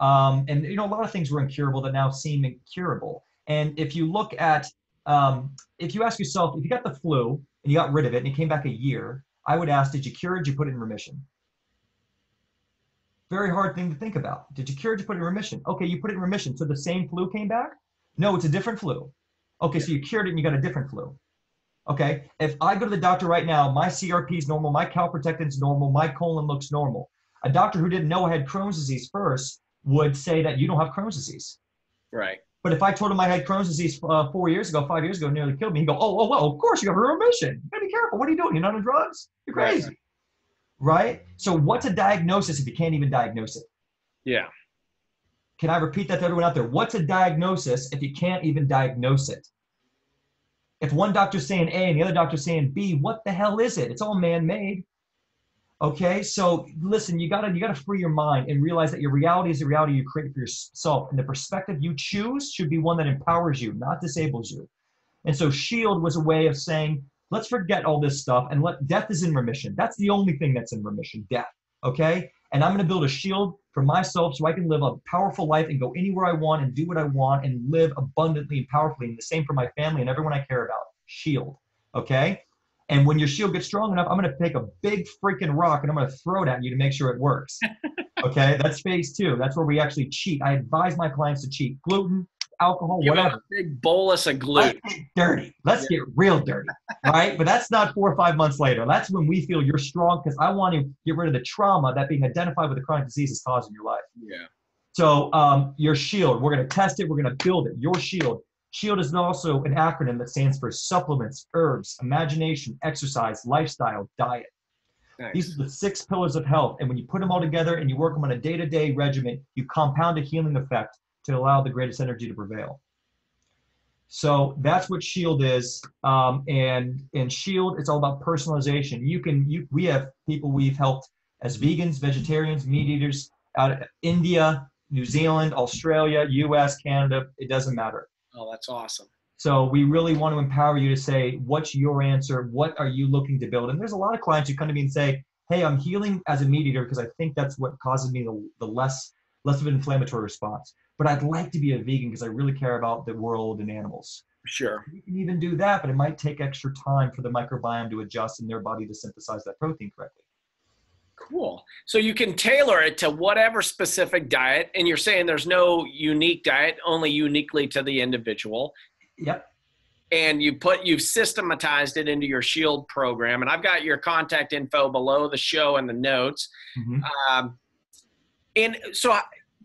Um, and you know, a lot of things were incurable that now seem incurable. And if you look at, um, if you ask yourself, if you got the flu and you got rid of it and it came back a year, I would ask, did you cure it? Did you put it in remission? Very hard thing to think about. Did you cure it? Did you put it in remission? Okay, you put it in remission. So the same flu came back? No, it's a different flu. Okay, so you cured it and you got a different flu. Okay, if I go to the doctor right now, my CRP is normal, my calprotectin is normal, my colon looks normal. A doctor who didn't know I had Crohn's disease first would say that you don't have Crohn's disease. Right. But if I told him I had Crohn's disease uh, four years ago, five years ago, nearly killed me, he'd go, oh, oh, well, of course you have a remission. You gotta be careful. What are you doing? You're not on drugs? You're Right. crazy. Right? So what's a diagnosis if you can't even diagnose it? Yeah. Can I repeat that to everyone out there? What's a diagnosis if you can't even diagnose it? If one doctor's saying A and the other doctor's saying B, what the hell is it? It's all man-made. Okay, so listen, you gotta you gotta free your mind and realize that your reality is the reality you create for yourself, and the perspective you choose should be one that empowers you, not disables you. And so Shield was a way of saying, let's forget all this stuff and let death is in remission. That's the only thing that's in remission, death. Okay? And I'm gonna build a shield for myself so I can live a powerful life and go anywhere I want and do what I want and live abundantly and powerfully. And the same for my family and everyone I care about. Shield. Okay? And when your shield gets strong enough, I'm gonna take a big freaking rock and I'm gonna throw it at you to make sure it works. okay, that's phase two. That's where we actually cheat. I advise my clients to cheat. Gluten, alcohol, Give whatever. a big bolus of glue. Let's get dirty. Let's get real dirty. Right? But that's not four or five months later. That's when we feel you're strong because I want to get rid of the trauma that being identified with a chronic disease is causing your life. Yeah. So um, your shield, we're going to test it. We're going to build it. Your shield. Shield is also an acronym that stands for supplements, herbs, imagination, exercise, lifestyle, diet. Nice. These are the six pillars of health. And when you put them all together and you work them on a day to day regimen, you compound a healing effect to allow the greatest energy to prevail. So that's what Shield is, um, and and Shield it's all about personalization. You can you we have people we've helped as vegans, vegetarians, meat eaters out of India, New Zealand, Australia, U.S., Canada. It doesn't matter. Oh, that's awesome. So we really want to empower you to say, what's your answer? What are you looking to build? And there's a lot of clients who come to me and say, hey, I'm healing as a meat eater because I think that's what causes me the, the less less of an inflammatory response. But I'd like to be a vegan because I really care about the world and animals. Sure. You can even do that, but it might take extra time for the microbiome to adjust in their body to synthesize that protein correctly. Cool. So you can tailor it to whatever specific diet, and you're saying there's no unique diet, only uniquely to the individual. Yep. And you put you've systematized it into your Shield program, and I've got your contact info below the show and the notes. Mhm. Um, and so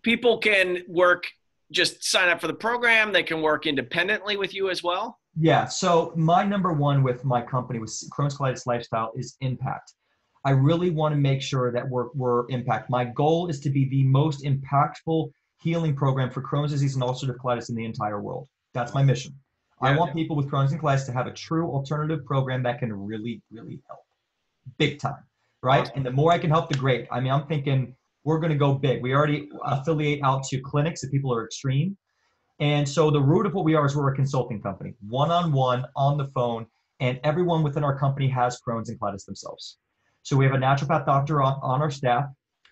people can work, just sign up for the program. They can work independently with you as well. Yeah. So my number one with my company with Crohn's colitis lifestyle is impact. I really want to make sure that we're, we're impact. My goal is to be the most impactful healing program for Crohn's disease and ulcerative colitis in the entire world. That's my mission. I Yeah. want people with Crohn's and colitis to have a true alternative program that can really, really help. Big time. Right? Awesome. And the more I can help, the great. I mean, I'm thinking we're going to go big. We already affiliate out to clinics if people are extreme. And so the root of what we are is we're a consulting company, one on one, on the phone, and everyone within our company has Crohn's and colitis themselves. So we have a naturopath doctor on, on our staff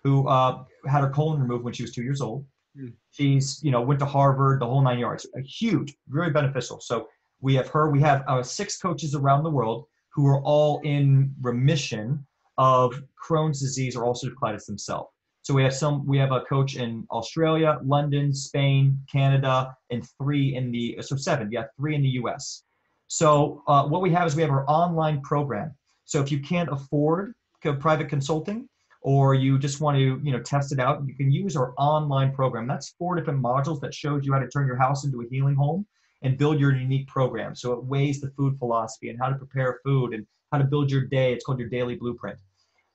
who uh, had her colon removed when she was two years old. Hmm. She's, you know, went to Harvard, the whole nine yards. A huge, very beneficial. So we have her. We have uh, six coaches around the world who are all in remission of Crohn's disease or ulcerative colitis themselves. So we have some. We have a coach in Australia, London, Spain, Canada, and three in the so seven. Yeah, three in the U.S. So uh, what we have is we have our online program. So if you can't afford private consulting, or you just want to you know test it out, you can use our online program. That's four different modules that shows you how to turn your house into a healing home and build your unique program. So it weighs the food philosophy and how to prepare food and how to build your day. It's called your daily blueprint.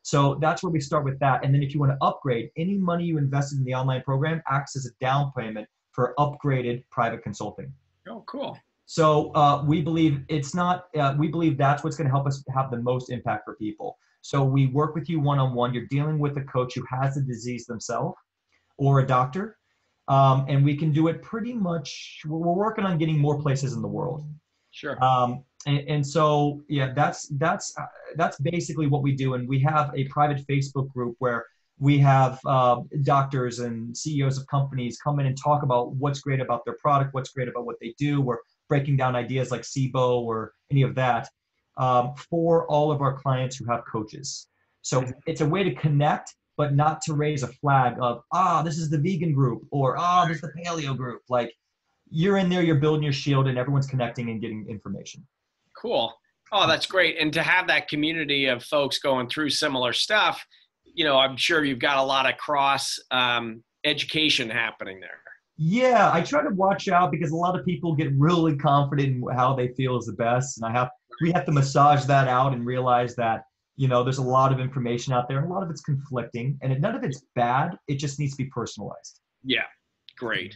So that's where we start with that. And then if you want to upgrade, any money you invested in the online program acts as a down payment for upgraded private consulting. Oh, cool. So uh, we believe it's not. Uh, we believe that's what's going to help us have the most impact for people. So we work with you one on one. You're dealing with a coach who has the disease themselves, or a doctor, um, and we can do it pretty much. We're we're working on getting more places in the world. Sure. Um, and, and so yeah, that's that's uh, that's basically what we do. And we have a private Facebook group where we have uh, doctors and CEOs of companies come in and talk about what's great about their product, what's great about what they do. We're breaking down ideas like SIBO or any of that um, for all of our clients who have coaches. So it's a way to connect, but not to raise a flag of ah, this is the vegan group or ah, this is the paleo group. Like you're in there, you're building your shield, and everyone's connecting and getting information. Cool. Oh, that's great. And to have that community of folks going through similar stuff, you know, I'm sure you've got a lot of cross um, education happening there. Yeah, I try to watch out because a lot of people get really confident in how they feel is the best, and I have we have to massage that out and realize that you know there's a lot of information out there, and a lot of it's conflicting, and none of it's bad. It just needs to be personalized. Yeah, great.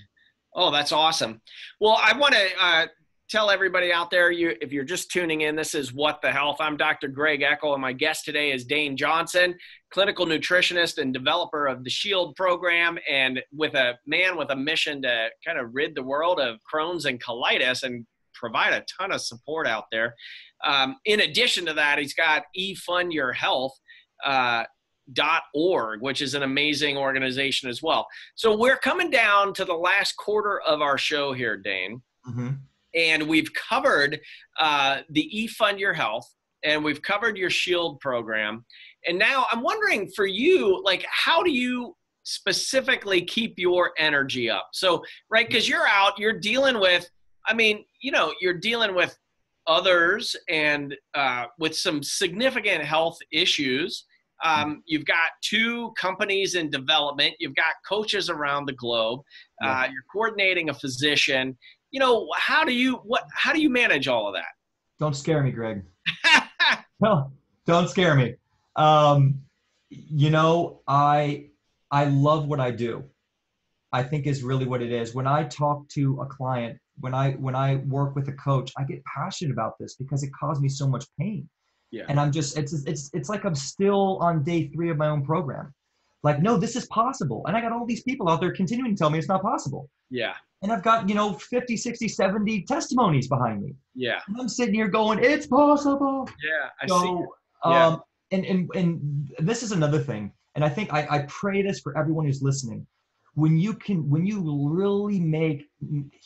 Oh, that's awesome. Well, I want to uh, tell everybody out there, you if you're just tuning in, this is What the Health. I'm Dr. Greg Eckel, and my guest today is Dane Johnson, clinical nutritionist and developer of the Shield program, and with a man with a mission to kind of rid the world of Crohn's and colitis and provide a ton of support out there. Um, in addition to that, he's got eFund Your Health. Uh, org which is an amazing organization as well so we're coming down to the last quarter of our show here dane Mm-hmm. And we've covered uh, the eFund Your Health, and we've covered your Shield program, and now I'm wondering for you, like, how do you specifically keep your energy up? So, right, because you're out, you're dealing with, I mean, you know, you're dealing with others and uh, with some significant health issues. Um, you've got two companies in development. You've got coaches around the globe. Uh, you're coordinating a physician you know how do you what how do you manage all of that Don't scare me, Greg. No, don't scare me. Um, you know, I I love what I do. I think is really what it is. When I talk to a client, when I when I work with a coach, I get passionate about this because it caused me so much pain. Yeah. And I'm just it's it's it's like I'm still on day 3 of my own program. Like no, this is possible. And I got all these people out there continuing to tell me it's not possible. Yeah. And I've got, you know, 50, 60, 70 testimonies behind me. Yeah. And I'm sitting here going, it's possible. Yeah. I see. Yeah. um, and, and, and this is another thing. And I think I, I pray this for everyone who's listening. When you can, when you really make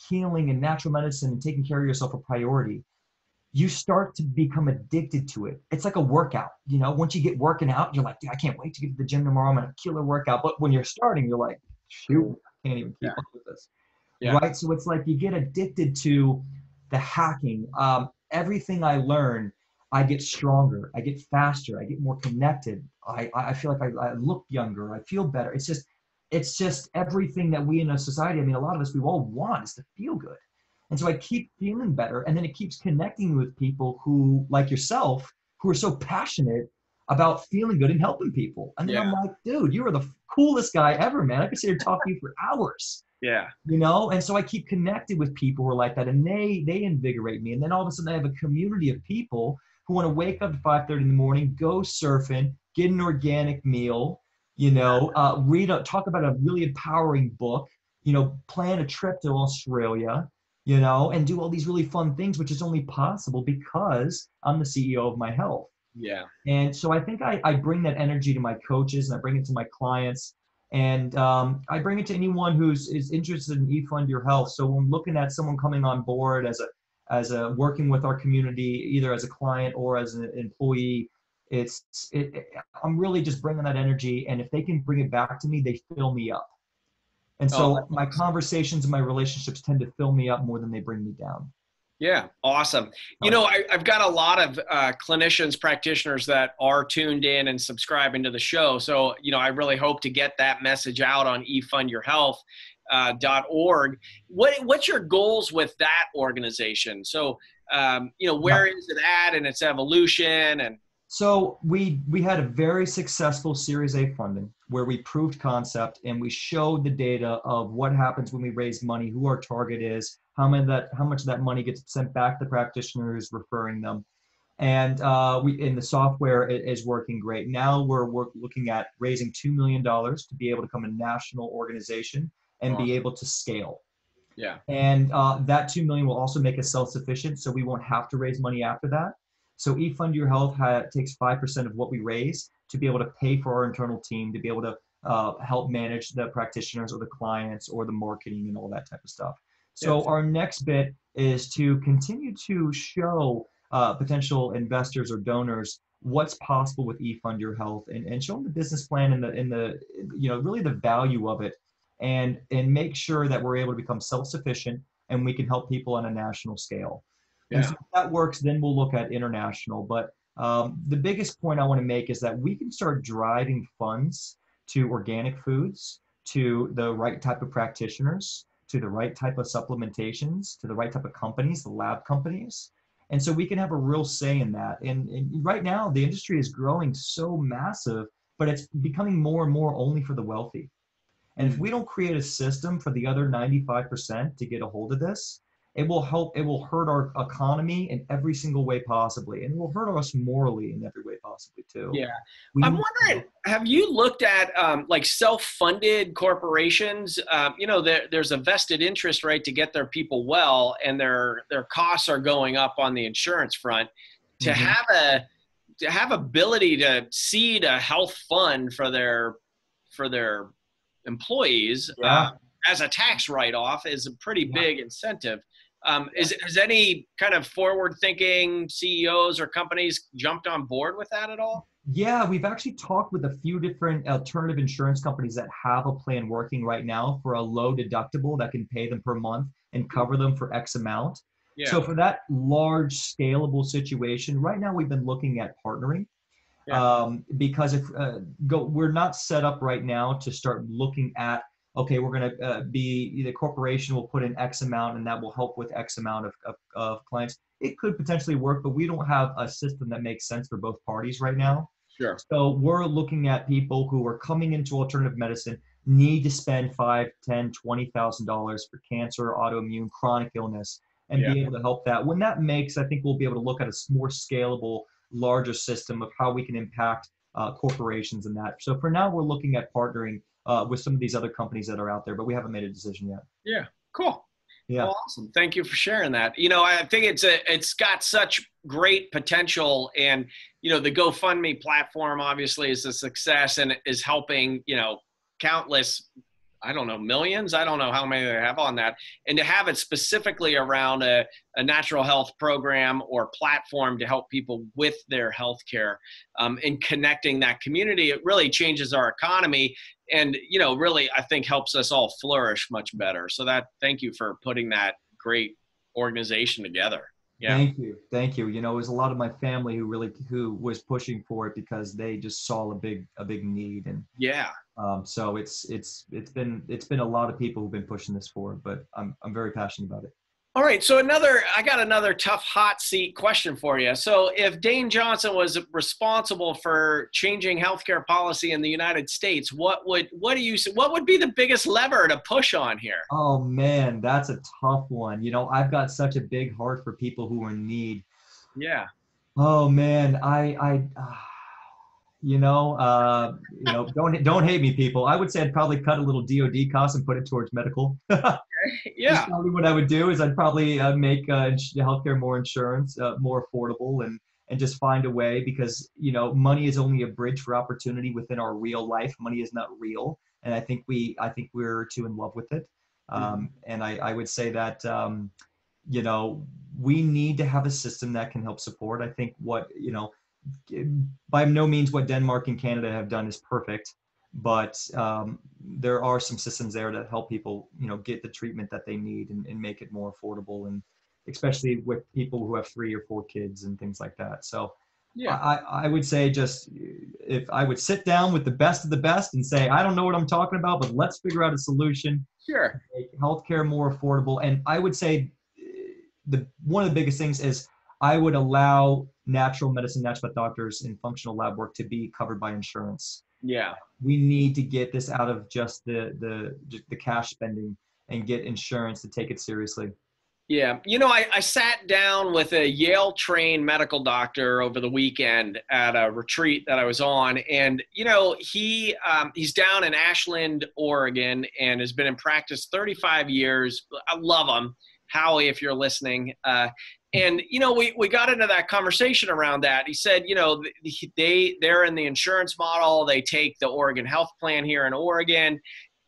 healing and natural medicine and taking care of yourself a priority, you start to become addicted to it. It's like a workout. You know, once you get working out, you're like, Dude, I can't wait to get to the gym tomorrow. I'm gonna kill a workout. But when you're starting, you're like, shoot, I can't even keep Yeah. up with this. Yeah. Right. So it's like you get addicted to the hacking. Um, everything I learn, I get stronger. I get faster. I get more connected. I, I feel like I, I look younger. I feel better. It's just, it's just everything that we in a society, I mean, a lot of us, we all want is to feel good. And so I keep feeling better. And then it keeps connecting with people who, like yourself, who are so passionate about feeling good and helping people. And then I'm like, dude, you are the coolest guy ever, man. I could sit here and talk to you for hours Yeah. you know and so i keep connected with people who are like that and they they invigorate me and then all of a sudden i have a community of people who want to wake up at 5.30 in the morning go surfing get an organic meal you know uh, read a, talk about a really empowering book you know plan a trip to australia you know and do all these really fun things which is only possible because i'm the ceo of my health Yeah. and so I think I, I bring that energy to my coaches and I bring it to my clients. And um, I bring it to anyone who's is interested in eFund Your Health. So when looking at someone coming on board as a as a working with our community, either as a client or as an employee, it's it, it- I'm really just bringing that energy. And if they can bring it back to me, they fill me up. And Oh, so that's my conversations and my relationships tend to fill me up more than they bring me down. Yeah, awesome. You know, I, I've got a lot of uh, clinicians, practitioners that are tuned in and subscribing to the show. So, you know, I really hope to get that message out on efundyourhealth.org. Uh, dot org. what what's your goals with that organization? So, um, you know, where is it at and its evolution? And So we we had a very successful Series A funding where we proved concept and we showed the data of what happens when we raise money, who our target is, how much that how much of that money gets sent back to practitioners referring them, and uh, we in the software is working great. Now we're work, looking at raising two million dollars to be able to become a national organization and be able to scale yeah, and uh, that two million will also make us self-sufficient, so we won't have to raise money after that. So eFund Your Health ha- takes five percent of what we raise to be able to pay for our internal team, to be able to uh, help manage the practitioners or the clients or the marketing and all that type of stuff. So Yes. our next bit is to continue to show uh, potential investors or donors what's possible with eFund Your Health and, and show them the business plan and the and the you know really the value of it and and make sure that we're able to become self-sufficient and we can help people on a national scale. And Yeah. so if that works, then we'll look at international. But um, the biggest point I want to make is that we can start driving funds to organic foods, to the right type of practitioners, to the right type of supplementations, to the right type of companies, the lab companies. And so we can have a real say in that. And, and right now, the industry is growing so massive, but it's becoming more and more only for the wealthy. And if we mm. don't create a system for the other 95% to get a hold of this, it will help, it will hurt our economy in every single way possibly. And it will hurt us morally in every way possibly too. yeah. We I'm wondering, have you looked at um, like self-funded corporations? Um, you know, there, there's a vested interest, right, to get their people well, and their their costs are going up on the insurance front. To Mhm. have a to have ability to seed a health fund for their for their employees Yeah. uh, as a tax write-off is a pretty Yeah. big incentive. Um, is has any kind of forward-thinking CEOs or companies jumped on board with that at all? Yeah, we've actually talked with a few different alternative insurance companies that have a plan working right now for a low deductible that can pay them per month and cover them for X amount. Yeah. So for that large scalable situation, right now we've been looking at partnering. Yeah. Um, because if uh, go, we're not set up right now to start looking at okay, we're going to uh, be the corporation will put in X amount and that will help with X amount of, of, of clients. It could potentially work, but we don't have a system that makes sense for both parties right now. Sure. So we're looking at people who are coming into alternative medicine. need to spend five, ten, twenty thousand dollars for cancer, autoimmune, chronic illness, and Yeah. be able to help that. When that makes, I think we'll be able to look at a more scalable, larger system of how we can impact uh, corporations and that. So for now, we're looking at partnering uh, with some of these other companies that are out there, but we haven't made a decision yet. Yeah, cool. Yeah. Well, awesome. Thank you for sharing that. You know, I think it's a it's got such great potential and you know, the GoFundMe platform obviously is a success and is helping, you know, countless I don't know, millions. I don't know how many they have on that. And to have it specifically around a, a natural health program or platform to help people with their health care um, and connecting that community, it really changes our economy and you know really i think helps us all flourish much better so that thank you for putting that great organization together yeah Thank you. Thank you. You know, it was a lot of my family who really who was pushing for it because they just saw a big a big need and yeah um, so it's it's it's been it's been a lot of people who've been pushing this forward, but I'm I'm very passionate about it. All right so another i got another tough hot seat question for you so if dane johnson was responsible for changing healthcare policy in the united states what would what do you what would be the biggest lever to push on here Oh man, that's a tough one. You know, I've got such a big heart for people who are in need. yeah Oh man, I I uh, you know, uh, you know, don't don't hate me, people. I would say I'd probably cut a little DoD cost and put it towards medical. yeah That's probably what I would do is I'd probably uh, make uh, healthcare more insurance, uh, more affordable, and and just find a way because you know money is only a bridge for opportunity within our real life. Money is not real, and I think we I think we're too in love with it. Um, and I I would say that um, you know we need to have a system that can help support. I think what you know by no means what Denmark and Canada have done is perfect but um, there are some systems there that help people you know get the treatment that they need and, and make it more affordable and especially with people who have three or four kids and things like that. So yeah. I, I would say just if i would sit down with the best of the best and say i don't know what i'm talking about but let's figure out a solution sure. make healthcare more affordable. And i would say the one of the biggest things is i would allow natural medicine naturopath doctors and functional lab work to be covered by insurance yeah we need to get this out of just the the just the cash spending and get insurance to take it seriously. Yeah, you know, I, I sat down with a Yale trained medical doctor over the weekend at a retreat that I was on, and you know, he um, he's down in Ashland, Oregon, and has been in practice 35 years. I love him, Howie, if you're listening. Uh, and you know, we we got into that conversation around that. He said, you know, they they're in the insurance model. They take the Oregon Health Plan here in Oregon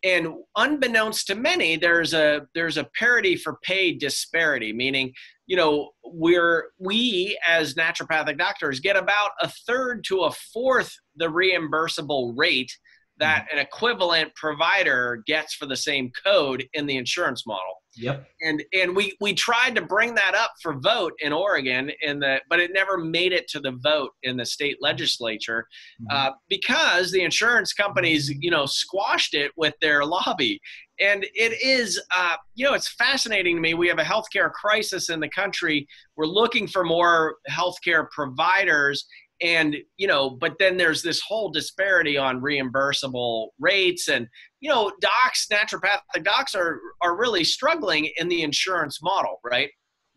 and unbeknownst to many there's a there's a parity for pay disparity meaning you know we're we as naturopathic doctors get about a third to a fourth the reimbursable rate that mm-hmm. an equivalent provider gets for the same code in the insurance model Yep. and and we we tried to bring that up for vote in Oregon in the but it never made it to the vote in the state legislature uh, because the insurance companies you know squashed it with their lobby. And it is uh, you know it's fascinating to me. We have a healthcare crisis in the country. We're looking for more healthcare providers and you know but then there's this whole disparity on reimbursable rates. And you know docs naturopathic docs are are really struggling in the insurance model right?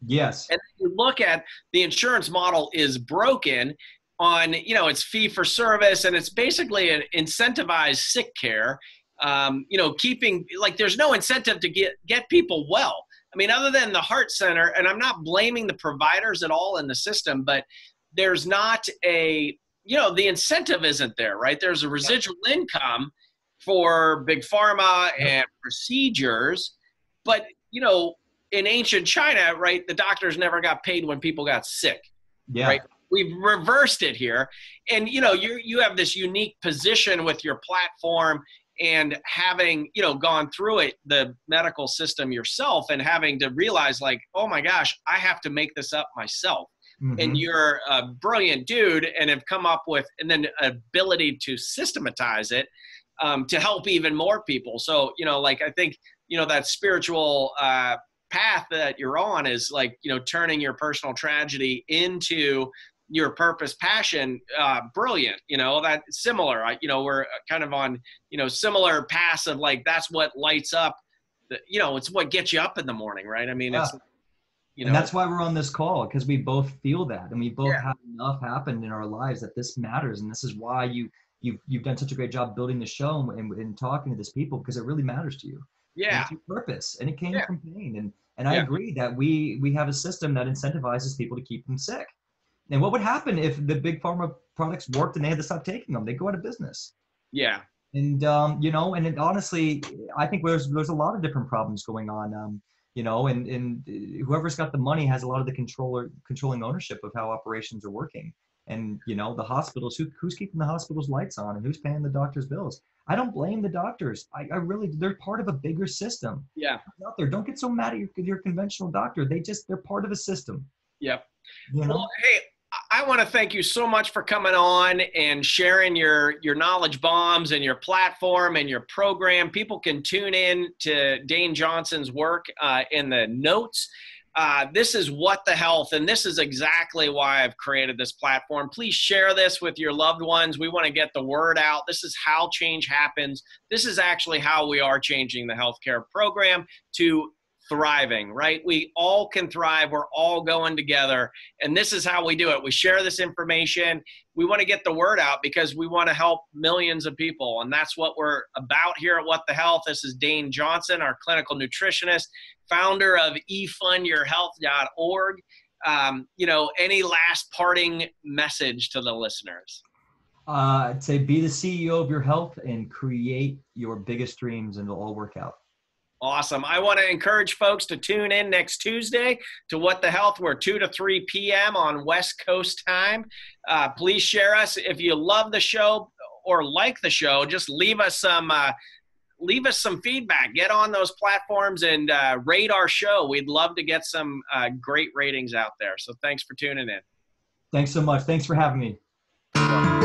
Yes. and if you look at the insurance model is broken on you know it's fee for service and it's basically an incentivized sick care um, you know keeping like there's no incentive to get get people well. I mean other than the heart center and i'm not blaming the providers at all in the system but there's not a you know the incentive isn't there right? There's a residual income for big pharma and procedures but you know in ancient china right the doctors never got paid when people got sick Yeah. right? We've reversed it here. And you know you you have this unique position with your platform and having you know gone through it the medical system yourself and having to realize like oh my gosh i have to make this up myself Mhm. and you're a brilliant dude and have come up with and then ability to systematize it um, to help even more people so you know like i think you know that spiritual uh, path that you're on is like you know turning your personal tragedy into your purpose passion uh, brilliant you know that similar I, you know we're kind of on you know similar paths of like that's what lights up the, you know it's what gets you up in the morning right i mean Yeah. it's you know and that's why we're on this call because we both feel that and we both Yeah. have enough happened in our lives that this matters and this is why you you've, you've done such a great job building the show and, and talking to this people because it really matters to you yeah it's your purpose and it came Yeah. from pain and and i Yeah. agree that we we have a system that incentivizes people to keep them sick and what would happen if the big pharma products worked and they had to stop taking them they go out of business yeah and um, you know, and it, honestly, I think there's there's a lot of different problems going on. Um, you know, and and uh, whoever's got the money has a lot of the controller controlling ownership of how operations are working. And you know, the hospitals, who, who's keeping the hospitals lights on, and who's paying the doctors' bills? I don't blame the doctors. I, I really, they're part of a bigger system yeah out there. Don't get so mad at your, your conventional doctor. They just they're part of a system. Yep. You know. Well, hey, I want to thank you so much for coming on and sharing your your knowledge bombs and your platform and your program. People can tune in to Dane Johnson's work uh, in the notes. Uh, this is what the health, and this is exactly why I've created this platform. Please share this with your loved ones. We want to get the word out. This is how change happens. This is actually how we are changing the healthcare program to thriving, right? We all can thrive. We're all going together. And this is how we do it. We share this information. We want to get the word out because we want to help millions of people. And that's what we're about here at What the Health. This is Dane Johnson, our clinical nutritionist, founder of efundyourhealth.org. Um, you know, any last parting message to the listeners? Uh, I'd say be the CEO of your health and create your biggest dreams, and it'll all work out. Awesome. I want to encourage folks to tune in next Tuesday to What the Health. We're 2 to 3 p.m. on West Coast time. Uh, please share us. If you love the show or like the show, just leave us some. Uh, leave us some feedback. Get on those platforms and uh, rate our show. We'd love to get some uh, great ratings out there. So thanks for tuning in. Thanks so much. Thanks for having me.